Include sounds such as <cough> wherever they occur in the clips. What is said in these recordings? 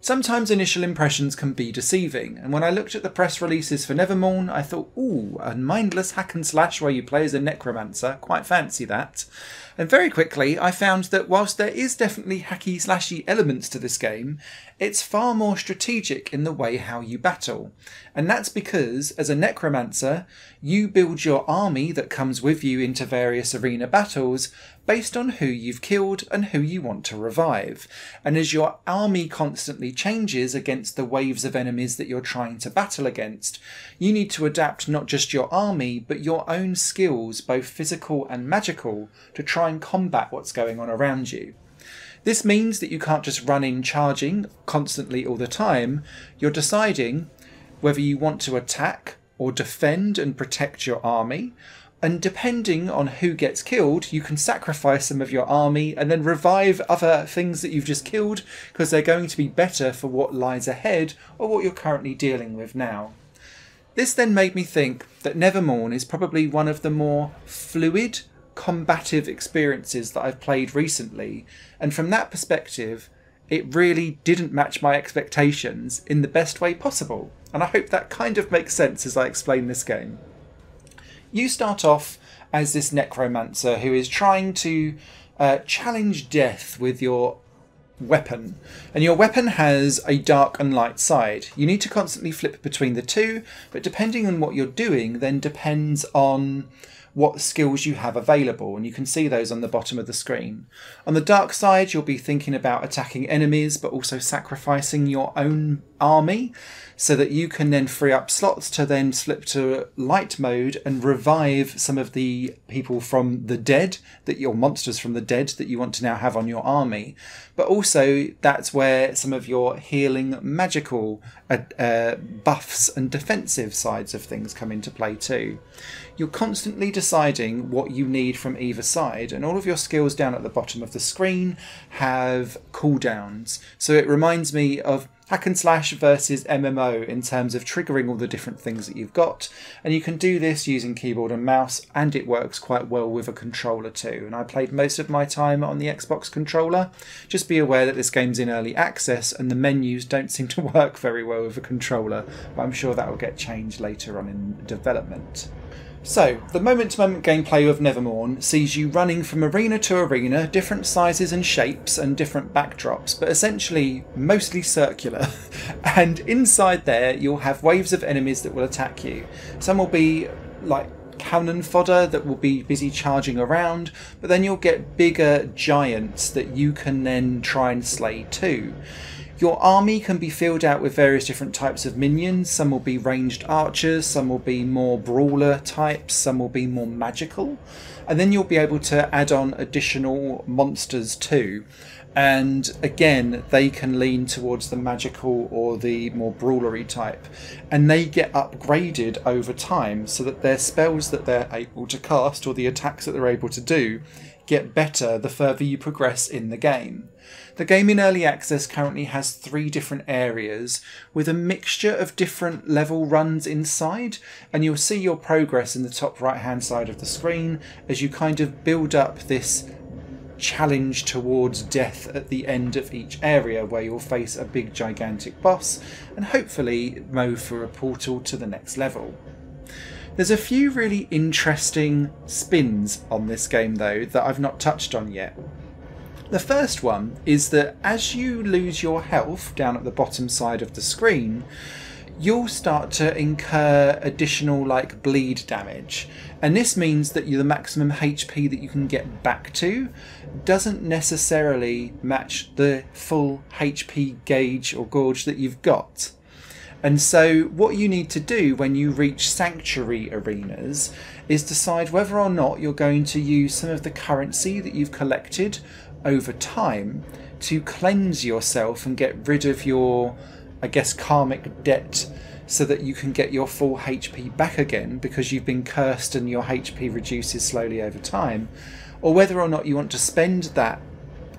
Sometimes initial impressions can be deceiving, and when I looked at the press releases for Never Mourn, I thought, ooh, a mindless hack and slash where you play as a necromancer, quite fancy that. And very quickly, I found that whilst there is definitely hacky slashy elements to this game, it's far more strategic in the way how you battle. And that's because, as a necromancer, you build your army that comes with you into various arena battles based on who you've killed and who you want to revive. And as your army constantly changes against the waves of enemies that you're trying to battle against, you need to adapt not just your army, but your own skills, both physical and magical, to try and combat what's going on around you. This means that you can't just run in charging constantly all the time. You're deciding whether you want to attack or defend and protect your army. And depending on who gets killed, you can sacrifice some of your army and then revive other things that you've just killed because they're going to be better for what lies ahead or what you're currently dealing with now. This then made me think that Never Mourn is probably one of the more fluid, combative experiences that I've played recently, and from that perspective, it really didn't match my expectations in the best way possible. And I hope that kind of makes sense as I explain this game. You start off as this necromancer who is trying to uh, challenge death with your weapon. And your weapon has a dark and light side. You need to constantly flip between the two, but depending on what you're doing, then depends on what skills you have available, and you can see those on the bottom of the screen. On the dark side, you'll be thinking about attacking enemies, but also sacrificing your own army so that you can then free up slots to then slip to light mode and revive some of the people from the dead that your monsters from the dead that you want to now have on your army. But also, that's where some of your healing magical uh, uh, buffs and defensive sides of things come into play too. You're constantly deciding what you need from either side, and all of your skills down at the bottom of the screen have cooldowns. So it reminds me of hack and slash versus MMO in terms of triggering all the different things that you've got. And you can do this using keyboard and mouse, and it works quite well with a controller too. And I played most of my time on the Xbox controller. Just be aware that this game's in early access and the menus don't seem to <laughs> work very well with a controller, but I'm sure that will get changed later on in development. So, the moment to moment gameplay of Never Mourn sees you running from arena to arena, different sizes and shapes and different backdrops, but essentially mostly circular. <laughs> and inside there, you'll have waves of enemies that will attack you. Some will be like cannon fodder that will be busy charging around, but then you'll get bigger giants that you can then try and slay too. Your army can be filled out with various different types of minions. Some will be ranged archers, some will be more brawler types, some will be more magical. And then you'll be able to add on additional monsters too. And again, they can lean towards the magical or the more brawlery type. And they get upgraded over time so that their spells that they're able to cast or the attacks that they're able to do get better the further you progress in the game. The game in early access currently has three different areas with a mixture of different level runs inside, and you'll see your progress in the top right hand side of the screen as you kind of build up this challenge towards death at the end of each area where you'll face a big gigantic boss and hopefully move for a portal to the next level. There's a few really interesting spins on this game though that I've not touched on yet. The first one is that as you lose your health down at the bottom side of the screen, you'll start to incur additional like bleed damage. And this means that the maximum HP that you can get back to doesn't necessarily match the full HP gauge or gorge that you've got. And so, what you need to do when you reach sanctuary arenas is decide whether or not you're going to use some of the currency that you've collected over time to cleanse yourself and get rid of your, I guess, karmic debt so that you can get your full HP back again because you've been cursed and your HP reduces slowly over time, or whether or not you want to spend that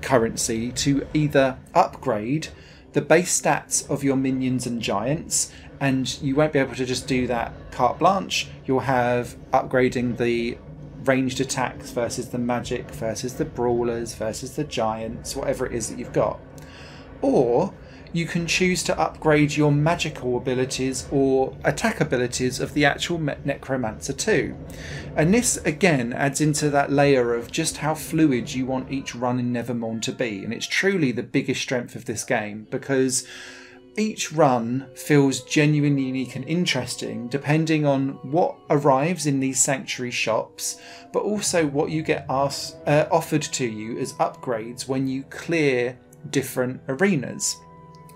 currency to either upgrade the base stats of your minions and giants, and you won't be able to just do that carte blanche. You'll have upgrading the ranged attacks versus the magic versus the brawlers versus the giants, whatever it is that you've got. Or you can choose to upgrade your magical abilities or attack abilities of the actual Necromancer too. And this again adds into that layer of just how fluid you want each run in Never Mourn to be. And it's truly the biggest strength of this game because each run feels genuinely unique and interesting depending on what arrives in these sanctuary shops, but also what you get asked, uh, offered to you as upgrades when you clear different arenas.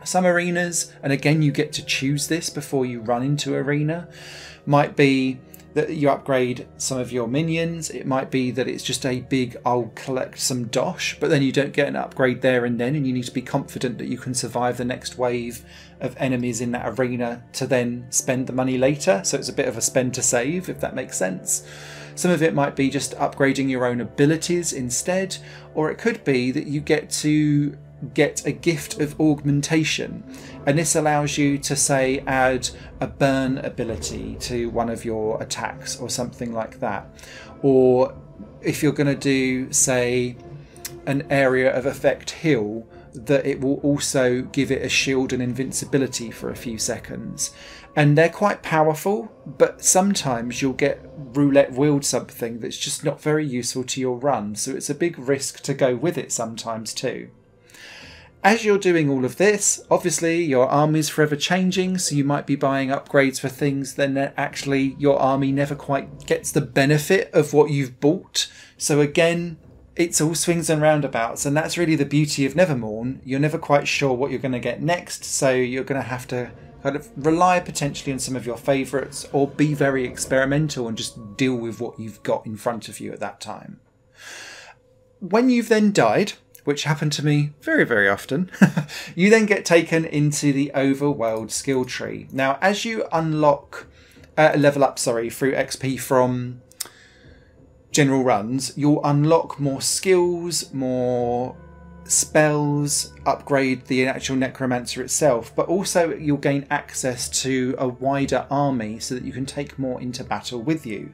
Some arenas, and again, you get to choose this before you run into arena, might be that you upgrade some of your minions. It might be that it's just a big, I'll collect some dosh, but then you don't get an upgrade there and then, and you need to be confident that you can survive the next wave of enemies in that arena to then spend the money later. So it's a bit of a spend to save, if that makes sense. Some of it might be just upgrading your own abilities instead, or it could be that you get to get a gift of augmentation. And this allows you to say add a burn ability to one of your attacks or something like that. Or if you're going to do say an area of effect heal that it will also give it a shield and invincibility for a few seconds. And they're quite powerful but sometimes you'll get roulette wheeled something that's just not very useful to your run. So it's a big risk to go with it sometimes too as you're doing all of this, obviously your army is forever changing, so you might be buying upgrades for things then actually your army never quite gets the benefit of what you've bought. So again, it's all swings and roundabouts, and that's really the beauty of Never Mourn. You're never quite sure what you're going to get next, so you're going to have to kind of rely potentially on some of your favourites or be very experimental and just deal with what you've got in front of you at that time. When you've then died, which happened to me very, very often, <laughs> you then get taken into the overworld skill tree. Now, as you unlock, uh, level up, sorry, through XP from general runs, you'll unlock more skills, more spells, upgrade the actual necromancer itself, but also you'll gain access to a wider army so that you can take more into battle with you.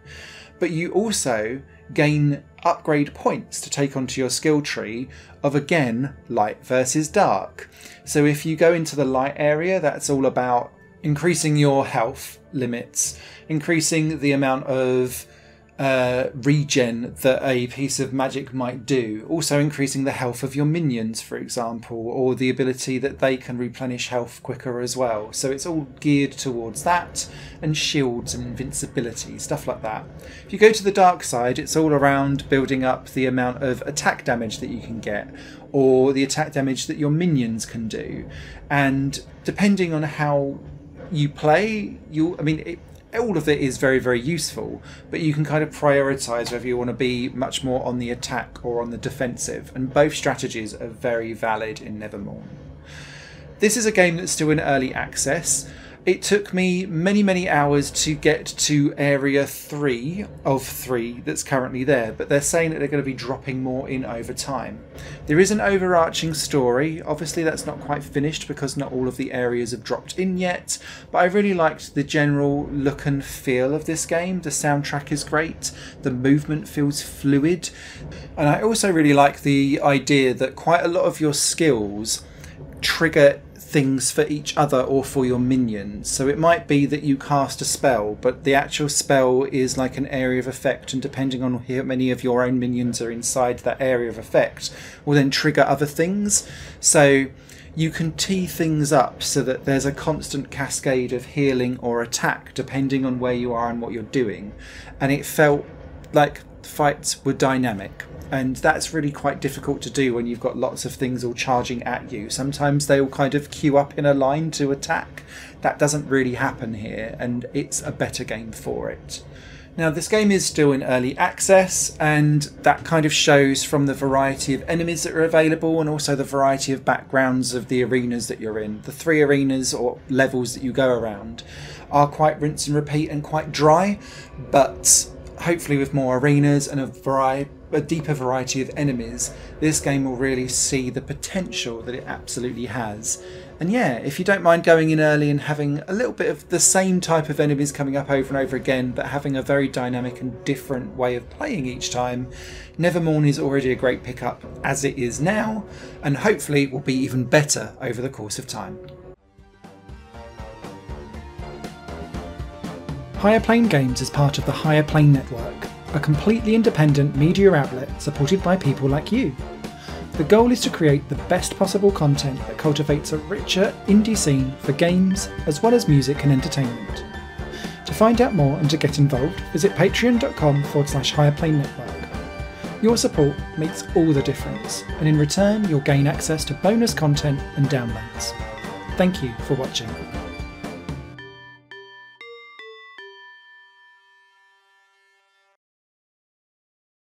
But you also gain upgrade points to take onto your skill tree of again light versus dark. So if you go into the light area, that's all about increasing your health limits, increasing the amount of uh, regen that a piece of magic might do. Also, increasing the health of your minions, for example, or the ability that they can replenish health quicker as well. So, it's all geared towards that, and shields and invincibility, stuff like that. If you go to the dark side, it's all around building up the amount of attack damage that you can get, or the attack damage that your minions can do. And depending on how you play, you I mean, it, all of it is very very useful but you can kind of prioritize whether you want to be much more on the attack or on the defensive and both strategies are very valid in Never Mourn this is a game that's still in early access it took me many, many hours to get to area three of three that's currently there, but they're saying that they're going to be dropping more in over time. There is an overarching story. Obviously, that's not quite finished because not all of the areas have dropped in yet, but I really liked the general look and feel of this game. The soundtrack is great, the movement feels fluid, and I also really like the idea that quite a lot of your skills trigger things for each other or for your minions. So it might be that you cast a spell, but the actual spell is like an area of effect, and depending on how many of your own minions are inside that area of effect, will then trigger other things. So you can tee things up so that there's a constant cascade of healing or attack depending on where you are and what you're doing. And it felt like fights were dynamic and that's really quite difficult to do when you've got lots of things all charging at you. Sometimes they all kind of queue up in a line to attack. That doesn't really happen here, and it's a better game for it. Now, this game is still in early access, and that kind of shows from the variety of enemies that are available and also the variety of backgrounds of the arenas that you're in. The three arenas or levels that you go around are quite rinse and repeat and quite dry, but hopefully with more arenas and a variety a deeper variety of enemies, this game will really see the potential that it absolutely has. And yeah, if you don't mind going in early and having a little bit of the same type of enemies coming up over and over again, but having a very dynamic and different way of playing each time, Never Mourn is already a great pickup as it is now, and hopefully will be even better over the course of time. Higher Plain Games is part of the Higher Plain Network, a completely independent media outlet supported by people like you. The goal is to create the best possible content that cultivates a richer indie scene for games as well as music and entertainment. To find out more and to get involved, visit patreon.com forward slash higherplain network. Your support makes all the difference, and in return, you'll gain access to bonus content and downloads. Thank you for watching.